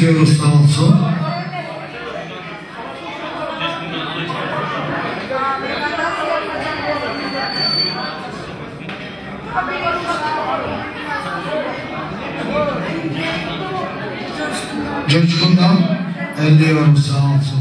izliyoruz sağ olsun. Coşkun'dan izliyoruz sağ olsun.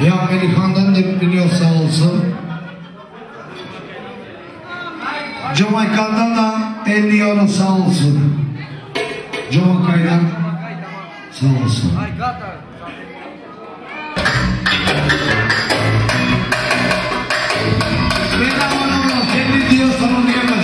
Bir Amerikan'dan devriliyor sağ olsun. Jamaika'dan da 50 sağ olsun. Jamaika'dan sağ olsun. Bedava kendi diyorsan onu yemez.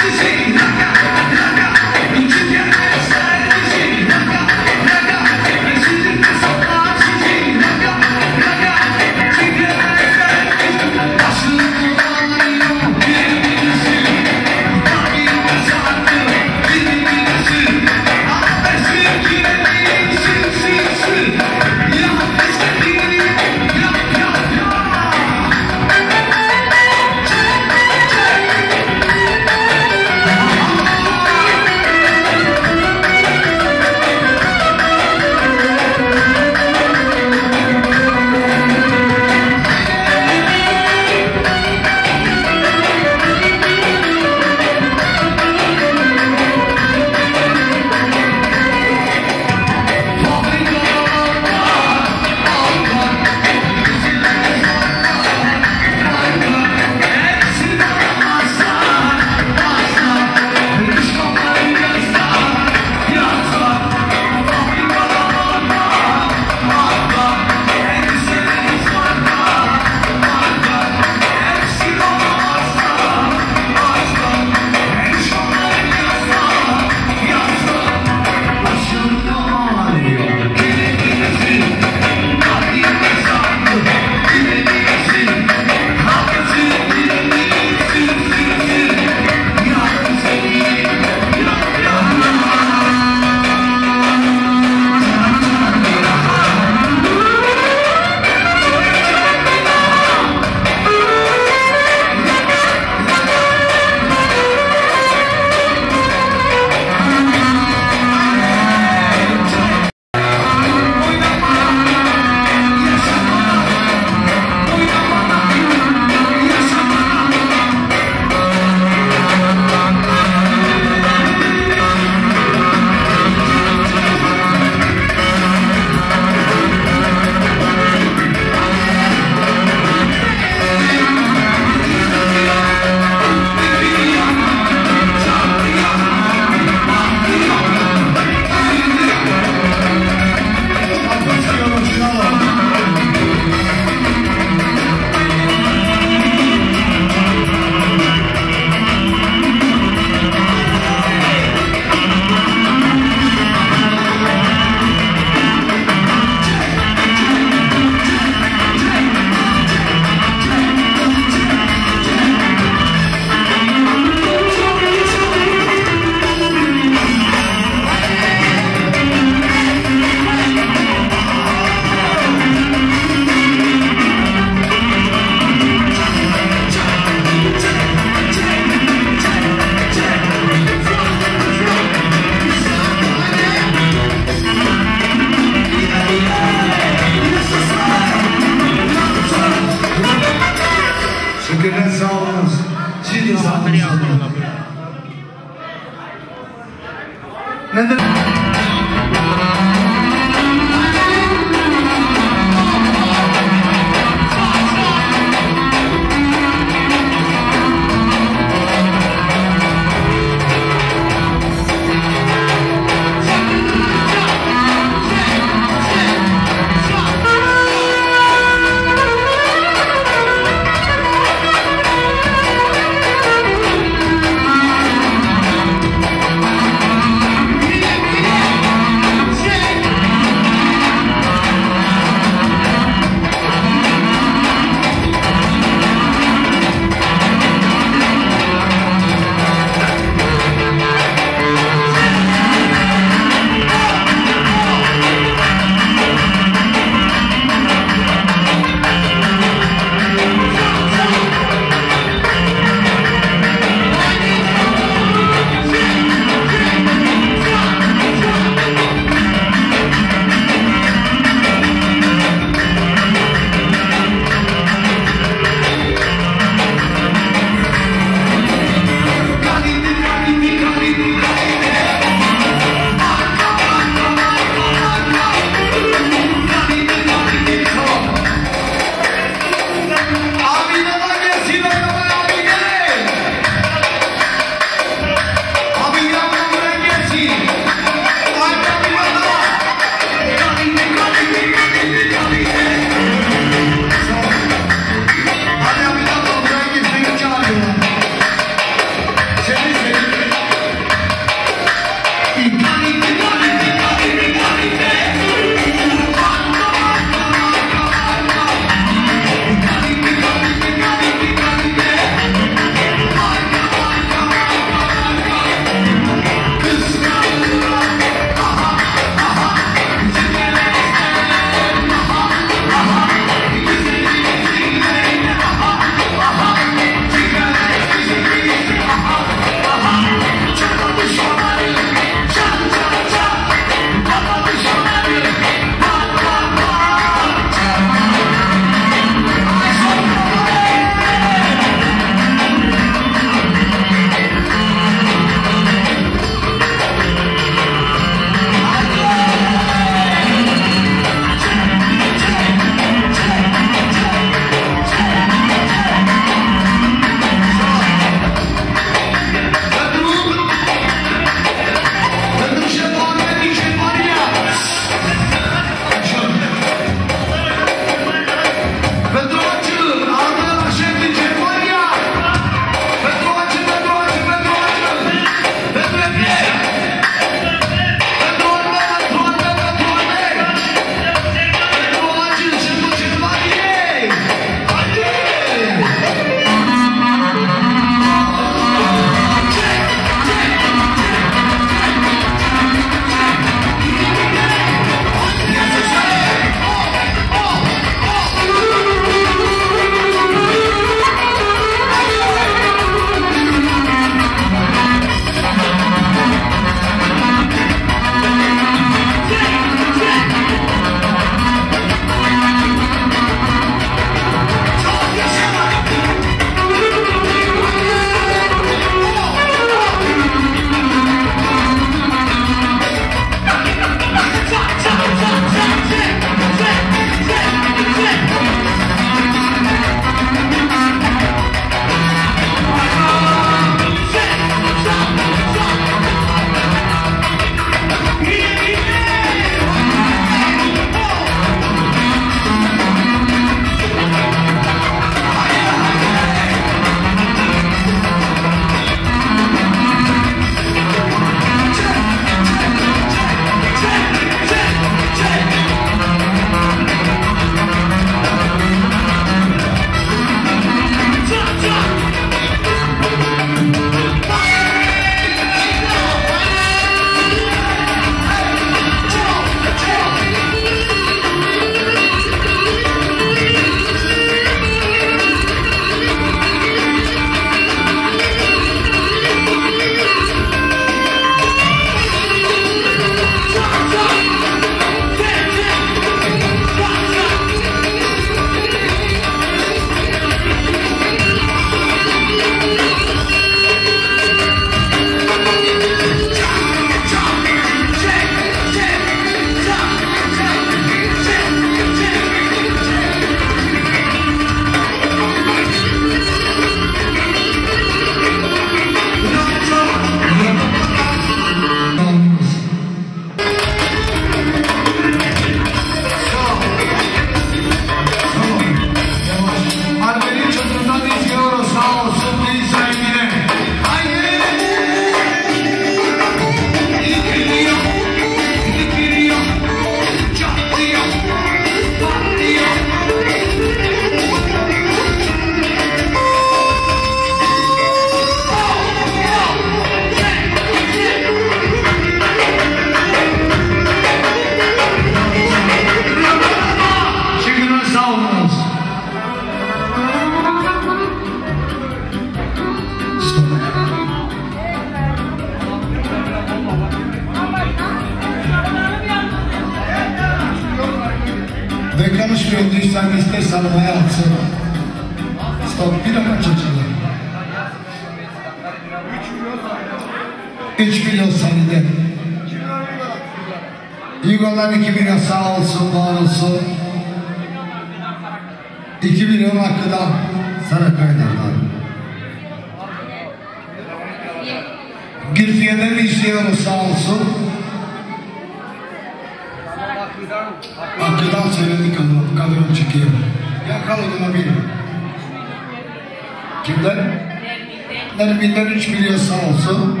3 milyon sağ olsun.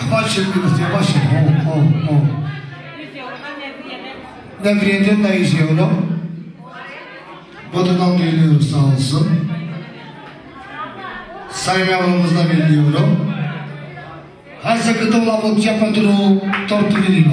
Yavaş yapıyoruz, yavaş yapıyoruz. Oh, oh, oh. Devriyeden izliyorum. Batı'dan geliyoruz sağ olsun. Sayın ablamızla geliyorum. Her sıkıntı olan bu cephe durumu tortu veriyor.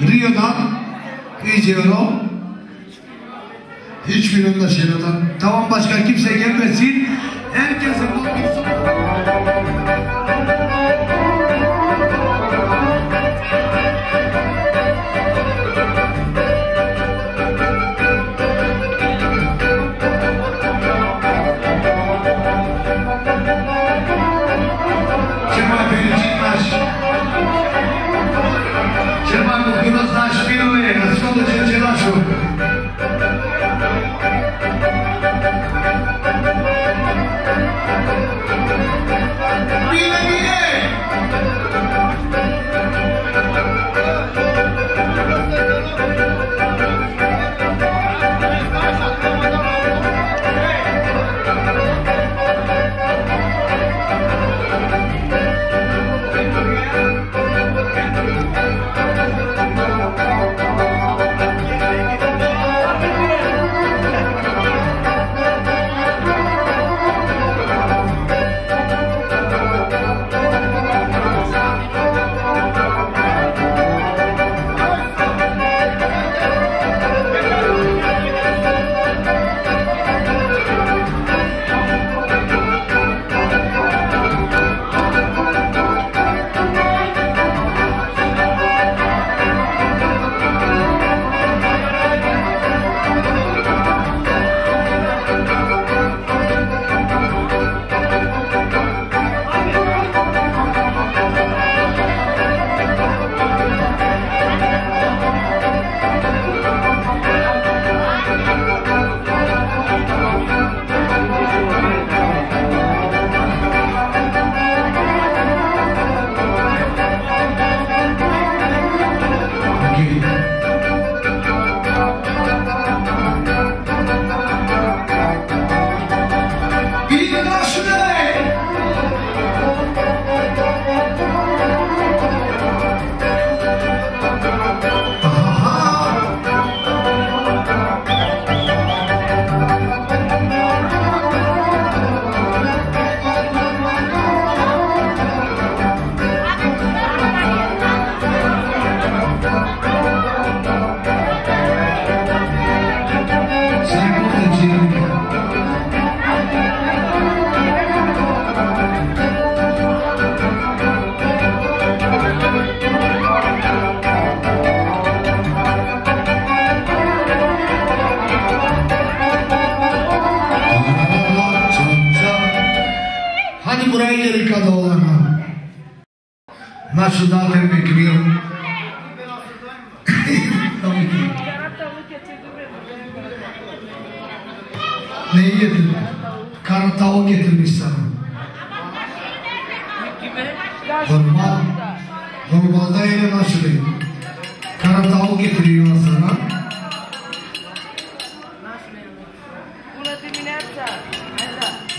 Rio'dan Kıyıcıoğlu hiçbir öndaş yaradan tamam başka kimse gelmesin. Herkesin bu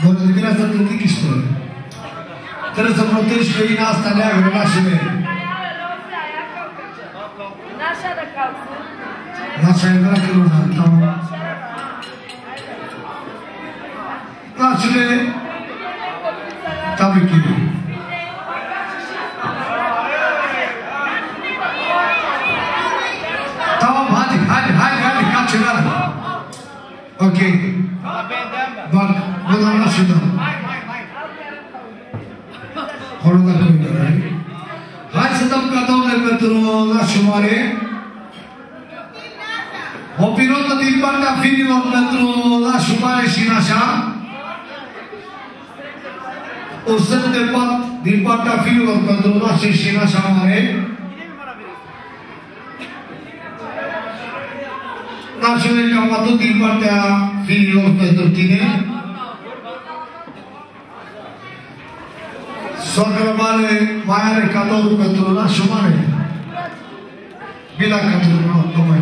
Bună dimineața târtic istorie. Trebuie să proteji găina asta neagră, nașele. Nașa e dracă luna, tam. Nașele, tabii ki. Tamam hadi, hadi, hadi, hadi, kaçıralım. Okey. తురుమగా సుమారే Opinota din partea finilor pentru la șumare și în așa. O set de pat din partea finilor pentru lașe și în așa mare. Lașele cam atât din partea finilor pentru tine. Soacră mare mai are cadou pentru lașul mare. Bine la cadrul meu, tocmai.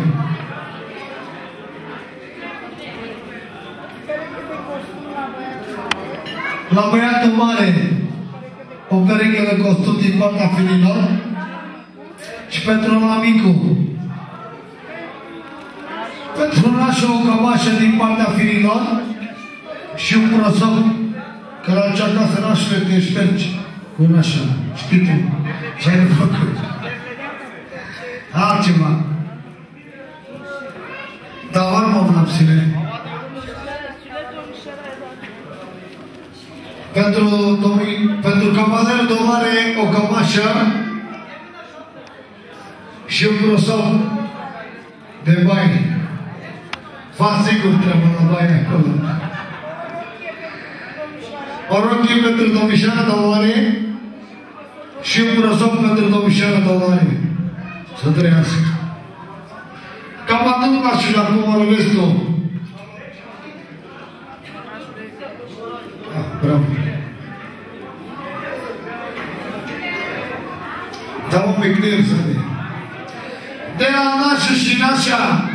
La băiatul mare, o pereche de costum din partea fiilor și pentru la micu. Pentru nașul o cămașă din partea fiilor și un prosop care a încercat să nașule te ștergi cu nașa. Știi tu ce ai de făcut. Altceva. Dar urmă lapsile. Pentru, domnul, pentru cavalerul domare o cămașă și un prosop de baie. Fac sigur treaba la baie acolo. O rochie pentru domnișoara Domare și un prosop pentru domnișoara Domare. Să trăiască. Cam atât la și acum vorbesc tu. Ah, bravo. Da un pic de să De la nașă și nașa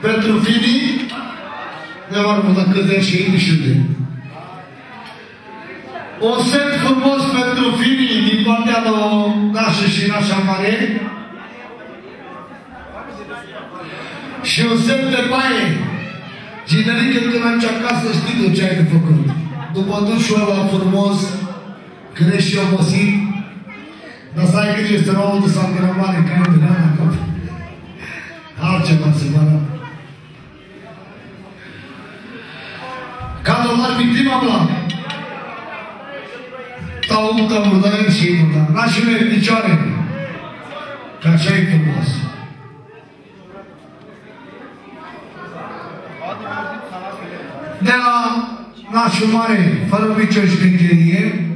pentru finii, ne vor muta câte și indișude. O set frumos pentru finii din partea lui nașă și nașa mare. și un semn de baie. Ginerică, du-te mai acasă, știi tu ce ai de făcut. După dușul ăla frumos, crești și obosit, dar stai grijă, este omul de santina mare, care de la cap. Altceva se va Cadă la victima mea. Tau, tau, dai și imuta. Lași-mi picioare. Că așa e frumos. De la nașul mare, fără nicio șpincherie,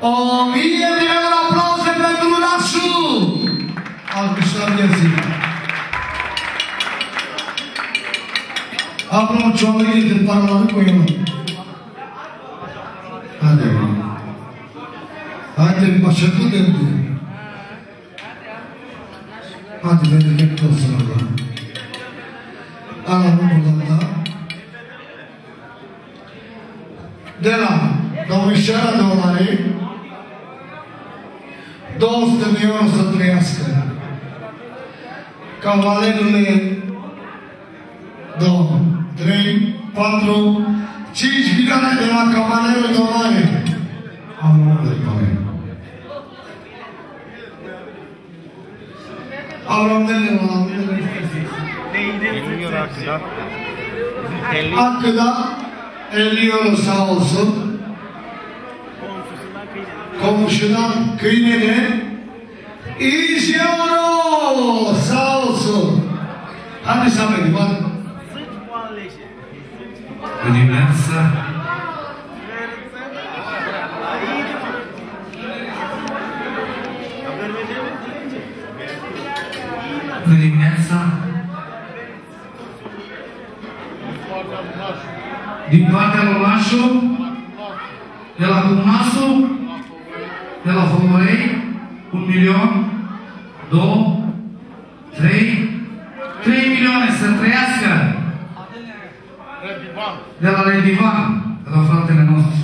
o mie de euro aplauze pentru nașul! Al câștigat vieții. Apropo cioamele de parlament cu el. Haide, mă. Haide, mă, și tu de olare, 200 de euro să trăiască. Cavalerule 2, 3, 4, 5 milioane de la cavalerul de olare. Am mult de bani. Avramdele la 50 euro sağ olsun. komşuna kıymetin İzliyorum. Sağ olsun. Hani Samet bak. Un'immensa un'immensa di parte all'lascio della commasso de la un milion, două, trei, trei milioane să trăiască de la Redivan, de la fratele nostru.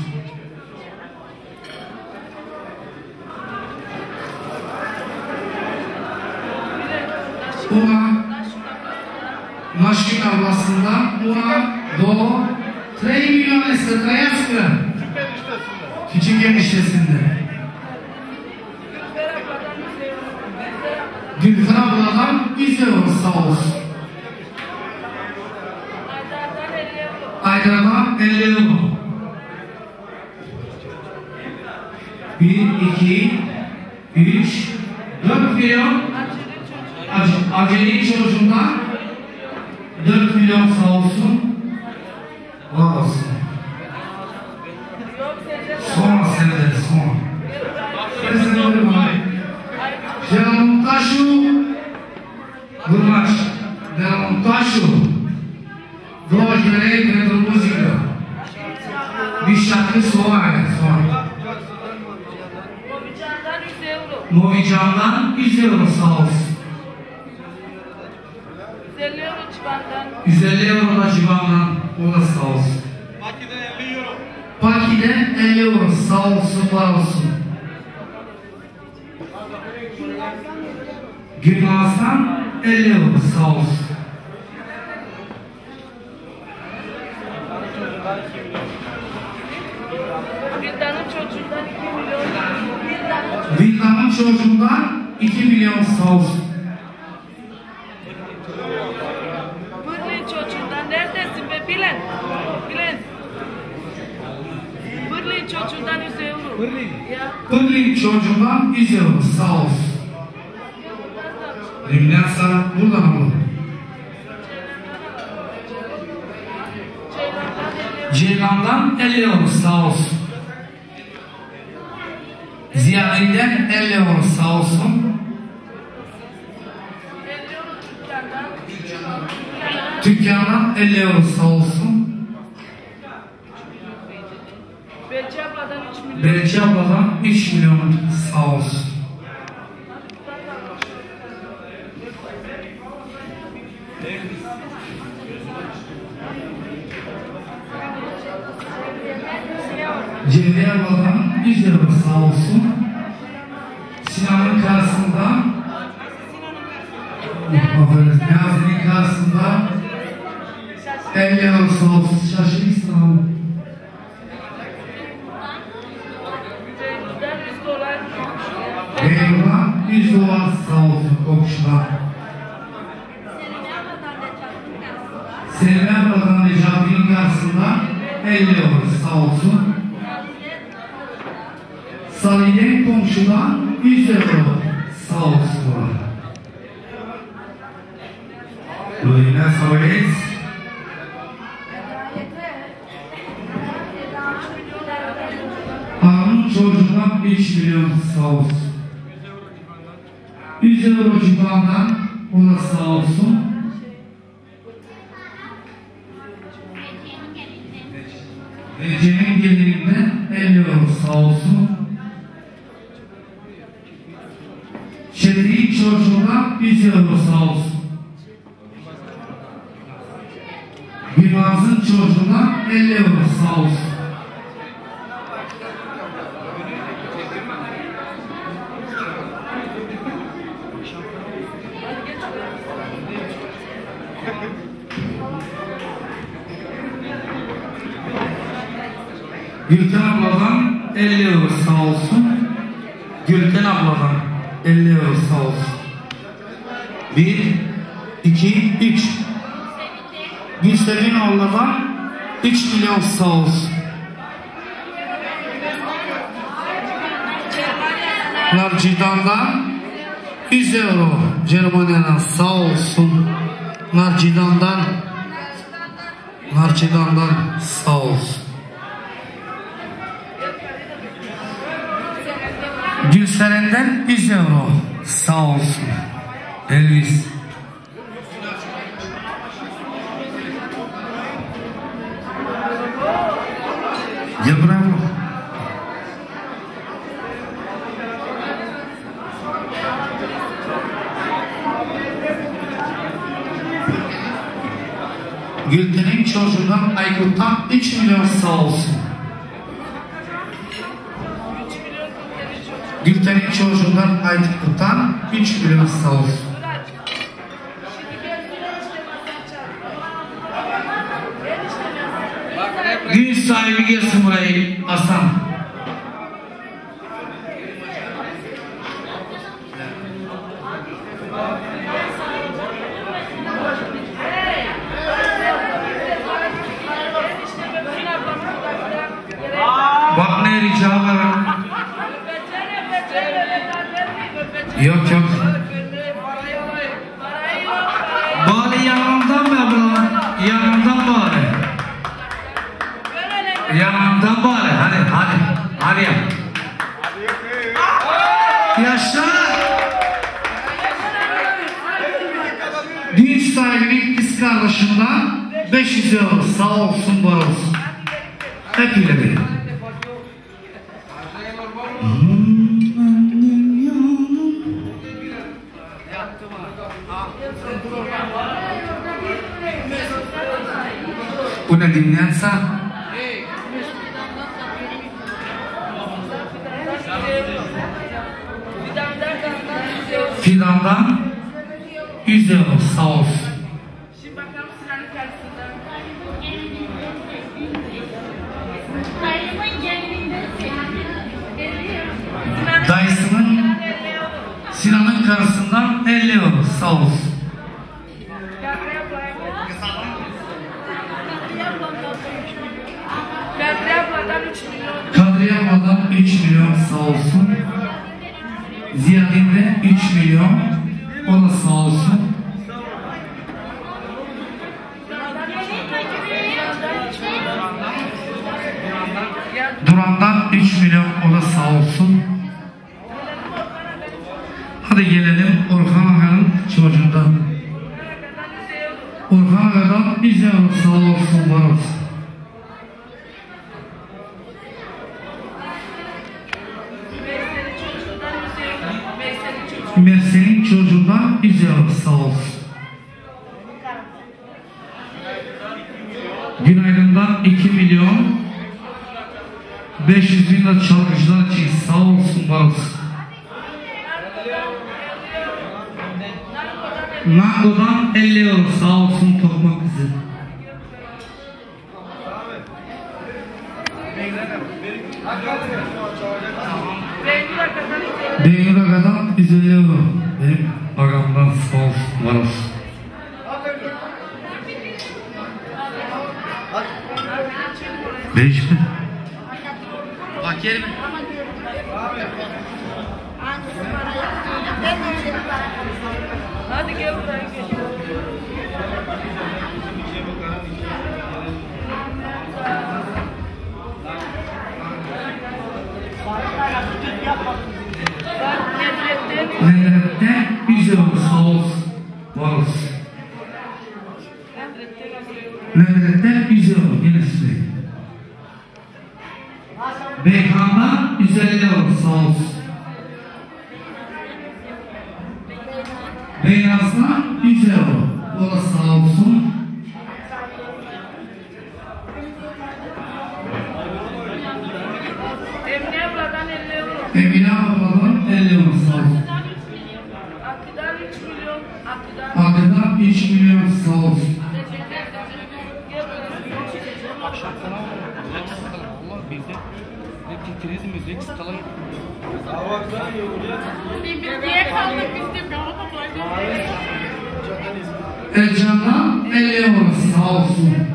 Una, mașina voastră, una, două, trei milioane să trăiască. Și ce geniște sunt? Gülfer 100 euro sağ olsun. Aydan'a 50 euro. 1, 2, 3, 4 milyon. Ac- Aceli çocuğundan 4 milyon sağ olsun. Var olsun. Sonra senede sonra. Ben seni öyle bana. Montașu Urmaș de la Montașu 20 de lei pentru muzică Bișatı soare soare Movican'dan 100 euro sağ olsun 150 euro da civandan o da sağ olsun Paki'de 50 euro sağ olsun var olsun Gülmaz'dan 50 euro sağ olsun. Vildan'ın çocuğundan 2 milyon. Vildan'ın çocuğundan 2 milyon sağ olsun. Bırlin çocuğundan neredesin be Bilen? Bilen. Bırlin çocuğundan 100 euro. Bırlin. Ya. Pırlin çocuğundan 100 euro sağ olsun. Sana buradan alalım. Ceylan'dan 50 euro. Ceylan'dan 50 euro sağ olsun. Ziyadin'den 50 euro sağ olsun. 50 euro dükkandan. Dükkandan 50 euro sağ olsun. Belçi abladan 3 milyon. Belçi abladan 3 milyon sağ olsun. Cevriye abladan 100 euro sağ olsun. Sinan'ın karşısında Affedersin, Niyazi'nin karşısında 50 euro sağ olsun. Şaşırırsın abi. Ceylan'dan 100 dolar. Eyvallah 100 dolar sağ olsun komşular. Selvi abladan Necati'nin karşısında 50 euro sağ olsun. Salih'in komşudan 100 euro sağ olsun. Luina Soares. Hanım çocuğundan 5 milyon sağ olsun. 100 euro civarından o da sağ olsun. Ece'nin gelirinden 50 euro sağ olsun. Şeri'nin çocuğundan 100 euro sağ olsun. Yılmaz'ın çocuğundan 50 euro sağ olsun. 3 milyon sağ olsun. Narcidan'dan 100 euro Cermanya'dan sağ olsun. Narcidan'dan Narcidan'dan sağ olsun. Gülseren'den 100 euro sağ olsun. Elvis. Bravo. Gülten'in çocuğundan Aykut'tan 3 milyon sağ olsun. Gülten'in çocuğundan Aykut'tan 3 milyon sağ olsun. Tiger Samurai Assam. Bedri abladan 3 milyon. Kadriye abladan 3 milyon sağ olsun. Ziyadin de 3 milyon. O da sağ olsun. Nango'dan 50 euro sağ olsun tokmak kızı. Beygir Aga'dan 150 euro. Benim agamdan sağ olsun var olsun. Beş Beyaz'dan 100 euro. O da sağ olsun. Emine abladan 50 euro. Emine abladan 50 euro sağ olsun. Akı'dan 3 milyon. Akı'dan. Adından 3 milyon sağ olsun. Buraya. Allah bildi. Ne titredi mi? Ne çıtalar? Diye kaldık biz arada Ercan'dan 50 euro sağ olsun.